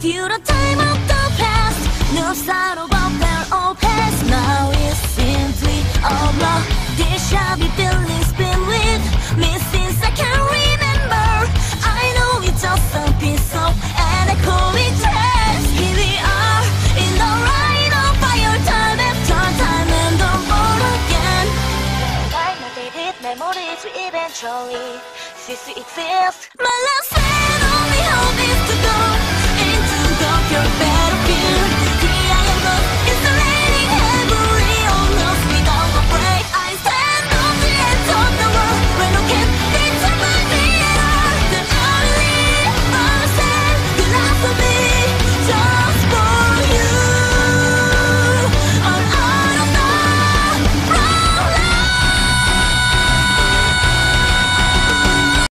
futile time of the past. No sign of our fair old past Now it's simply all wrong This shabby feelings been with me since I can remember. I know it's just something so and I call it rest Here we are in the right of fire. Time after time and the road again. Memories we eventually exist My life